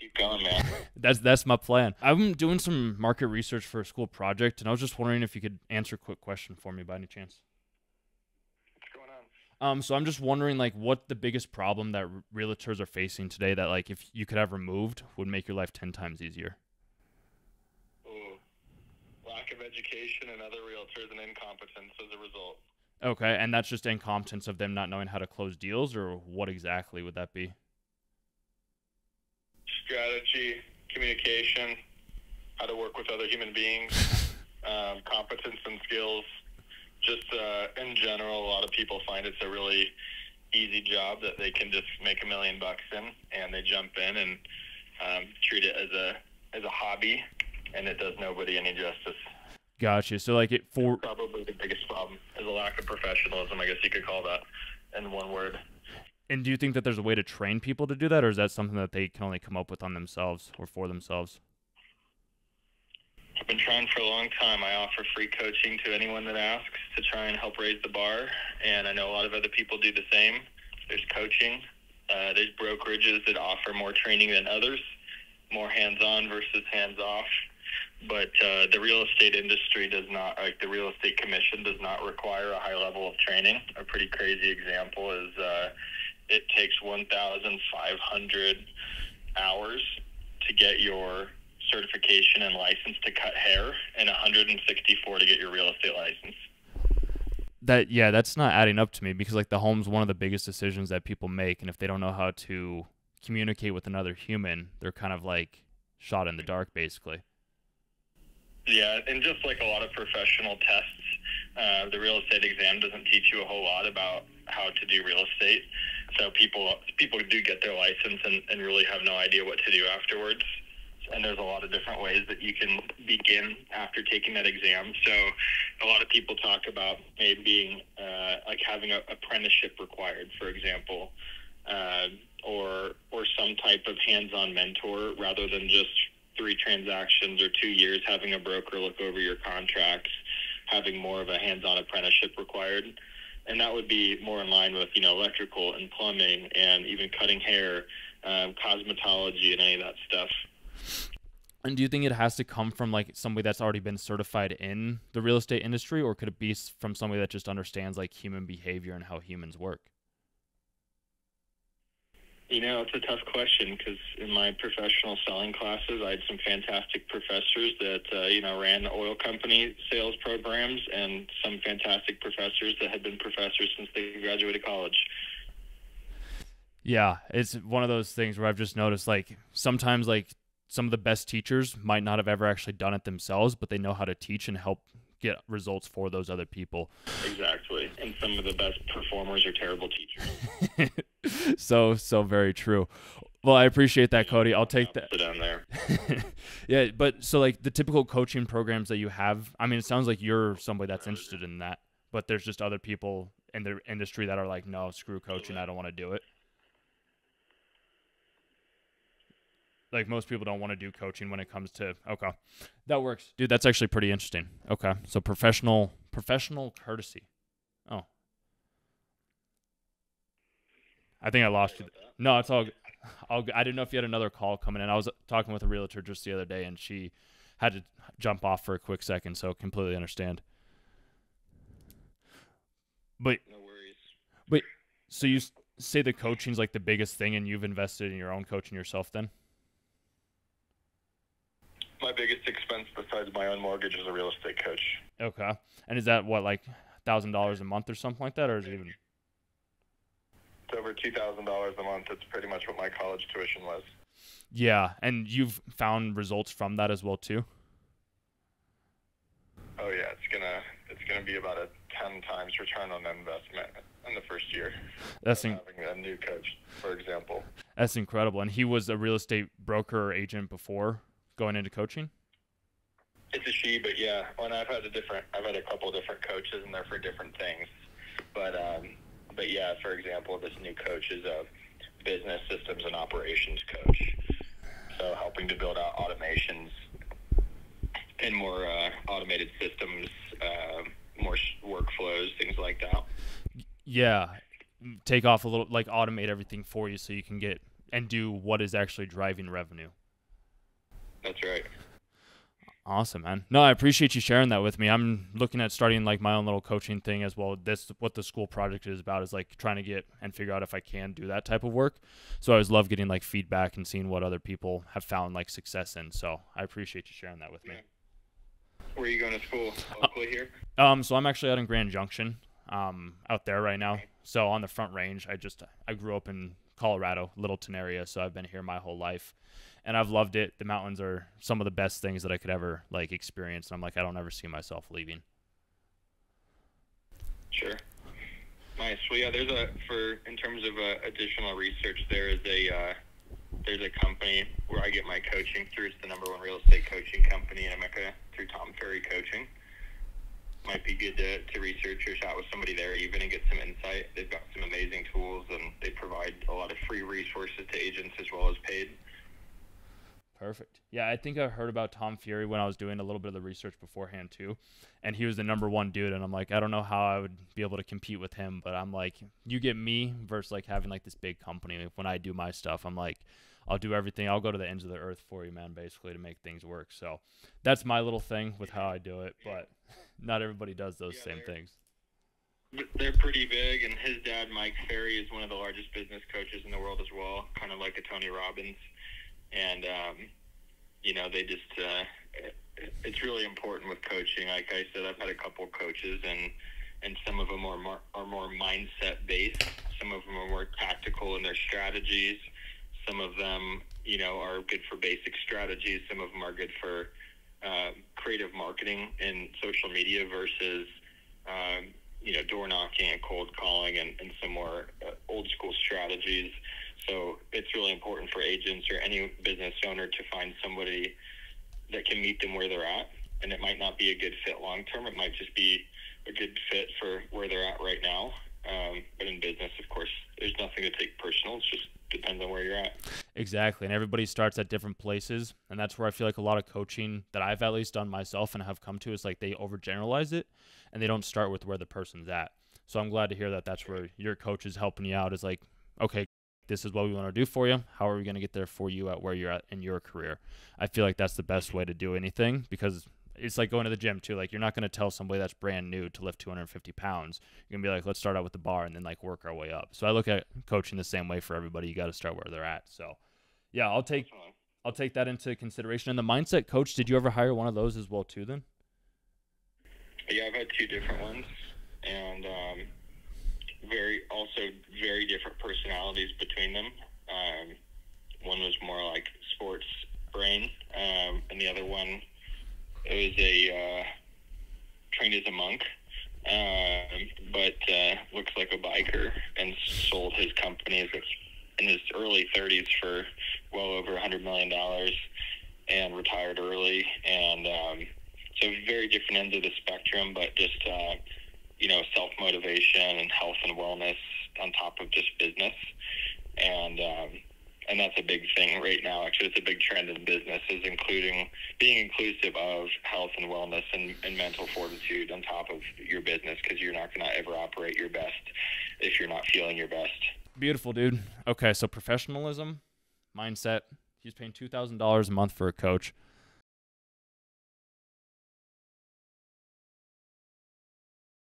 Keep going, man. That's that's my plan. I'm doing some market research for a school project, and I was just wondering if you could answer a quick question for me by any chance. What's going on? Um, so I'm just wondering, like, what the biggest problem that realtors are facing today that, like, if you could have removed, would make your life ten times easier. Ooh. Lack of education and other realtors and incompetence as a result. Okay, and that's just incompetence of them not knowing how to close deals, or what exactly would that be? Strategy, communication, how to work with other human beings, um, competence and skills. Just uh, in general, a lot of people find it's a really easy job that they can just make a million bucks in, and they jump in and um, treat it as a as a hobby, and it does nobody any justice. Gotcha. So like it for Probably the biggest problem is a lack of professionalism. I guess you could call that in one word. And do you think that there's a way to train people to do that, or is that something that they can only come up with on themselves or for themselves? I've been trying for a long time. I offer free coaching to anyone that asks to try and help raise the bar, and I know a lot of other people do the same. There's coaching. Uh, there's brokerages that offer more training than others, more hands-on versus hands-off. But uh, the real estate industry does not, like the real estate commission, does not require a high level of training. A pretty crazy example is uh, it takes 1,500 hours to get your certification and license to cut hair and 164 to get your real estate license. That yeah, that's not adding up to me because like the home's one of the biggest decisions that people make, and if they don't know how to communicate with another human, they're kind of like shot in the dark, basically. Yeah, and just like a lot of professional tests, uh, the real estate exam doesn't teach you a whole lot about how to do real estate. So people people do get their license and, and really have no idea what to do afterwards. And there's a lot of different ways that you can begin after taking that exam. So a lot of people talk about maybe being uh, like having an apprenticeship required, for example, uh, or or some type of hands-on mentor rather than just three transactions or two years having a broker look over your contracts, having more of a hands-on apprenticeship required. And that would be more in line with, you know, electrical and plumbing and even cutting hair, um, cosmetology and any of that stuff. And do you think it has to come from like somebody that's already been certified in the real estate industry, or could it be from somebody that just understands like human behavior and how humans work? You know, it's a tough question because in my professional selling classes, I had some fantastic professors that, uh, you know, ran oil company sales programs and some fantastic professors that had been professors since they graduated college. Yeah, it's one of those things where I've just noticed like sometimes like some of the best teachers might not have ever actually done it themselves, but they know how to teach and help get results for those other people. Exactly. And some of the best performers are terrible teachers. so so very true. Well, I appreciate that, Cody. I'll take that. Down there. yeah, but so like the typical coaching programs that you have, I mean, it sounds like you're somebody that's interested in that, but there's just other people in the industry that are like, no, screw coaching, I don't want to do it. Like most people don't want to do coaching when it comes to okay, that works, dude. That's actually pretty interesting. Okay, so professional professional courtesy. Oh, I think I lost you. No, it's all. good. I didn't know if you had another call coming in. I was talking with a realtor just the other day, and she had to jump off for a quick second, so completely understand. But No worries. But so you say the coaching's like the biggest thing, and you've invested in your own coaching yourself, then? My biggest expense besides my own mortgage is a real estate coach. Okay. And is that what like thousand dollars a month or something like that, or is it even? It's over $2,000 a month. It's pretty much what my college tuition was. Yeah, and you've found results from that as well too. Oh yeah, it's gonna it's gonna be about a ten times return on investment in the first year. That's of in, having a new coach, for example. that's incredible. And he was a real estate broker or agent before going into coaching. It's a she, but yeah. When I've had a different, I've had a couple different coaches, and they're for different things. But um, but yeah, for example, this new coach is a business systems and operations coach. So helping to build out automations and more uh, automated systems, uh, more sh- workflows, things like that. Yeah, take off a little, like automate everything for you, so you can get and do what is actually driving revenue. That's right. Awesome, man. No, I appreciate you sharing that with me. I'm looking at starting like my own little coaching thing as well. That's what the school project is about is like trying to get and figure out if I can do that type of work. So I always love getting like feedback and seeing what other people have found like success in. So I appreciate you sharing that with me. Where are you going to school? Locally here? Um, so I'm actually out in Grand Junction, um, out there right now. So on the Front Range, I just I grew up in Colorado, Littleton area, so I've been here my whole life, and I've loved it. The mountains are some of the best things that I could ever like experience, and I'm like I don't ever see myself leaving. Sure. Nice. Well, yeah. There's a for in terms of uh, additional research, there is a uh, there's a company where I get my coaching through. It's the number one real estate coaching company in America through Tom Ferry Coaching. Might be good to, to research or chat with somebody there even and get some insight. They've got some amazing tools and they provide a lot of free resources to agents as well as paid. Perfect. Yeah, I think I heard about Tom Ferry when I was doing a little bit of the research beforehand too. And he was the number one dude and I'm like, I don't know how I would be able to compete with him, but I'm like, you get me versus like having like this big company. When I do my stuff, I'm like, I'll do everything. I'll go to the ends of the earth for you, man, basically to make things work. So that's my little thing with how I do it, but not everybody does those yeah, same things. They're pretty big, and his dad, Mike Ferry, is one of the largest business coaches in the world as well, kind of like a Tony Robbins. And, um, you know, they just, uh, it's really important with coaching. Like I said, I've had a couple coaches, and and some of them are more, are more mindset based. Some of them are more tactical in their strategies. Some of them, you know, are good for basic strategies. Some of them are good for uh, creative marketing and social media versus, um, you know, door knocking and cold calling and, and some more uh, old school strategies. So it's really important for agents or any business owner to find somebody that can meet them where they're at. And it might not be a good fit long term. It might just be a good fit for where they're at right now. Um, but in business, of course, there's nothing to take personal. It just depends on where you're at. Exactly. And everybody starts at different places. And that's where I feel like a lot of coaching that I've at least done myself and have come to is like they overgeneralize it and they don't start with where the person's at. So I'm glad to hear that that's where your coach is helping you out is like, okay, this is what we want to do for you. How are we going to get there for you at where you're at in your career? I feel like that's the best way to do anything because it's like going to the gym too. Like you're not going to tell somebody that's brand new to lift 250 pounds. You're gonna be like, let's start out with the bar and then like work our way up. So I look at coaching the same way for everybody. You got to start where they're at. So yeah, I'll take I'll take that into consideration. And the mindset coach, did you ever hire one of those as well too? Then yeah, I've had two different ones, and um, very also very different personalities between them. Um, one was more like sports brain, um, and the other one was a uh, trained as a monk, uh, but uh, looks like a biker and sold his company in his early 30s for well over a hundred million dollars and retired early. And um, so very different ends of the spectrum, but just uh, you know self motivation and health and wellness on top of just business. And um, and that's a big thing right now. Actually, it's a big trend in business is including being inclusive of health and wellness and, and mental fortitude on top of your business because you're not going to ever operate your best if you're not feeling your best. Beautiful, dude. Okay, so professionalism, mindset. He's paying two thousand dollars a month for a coach.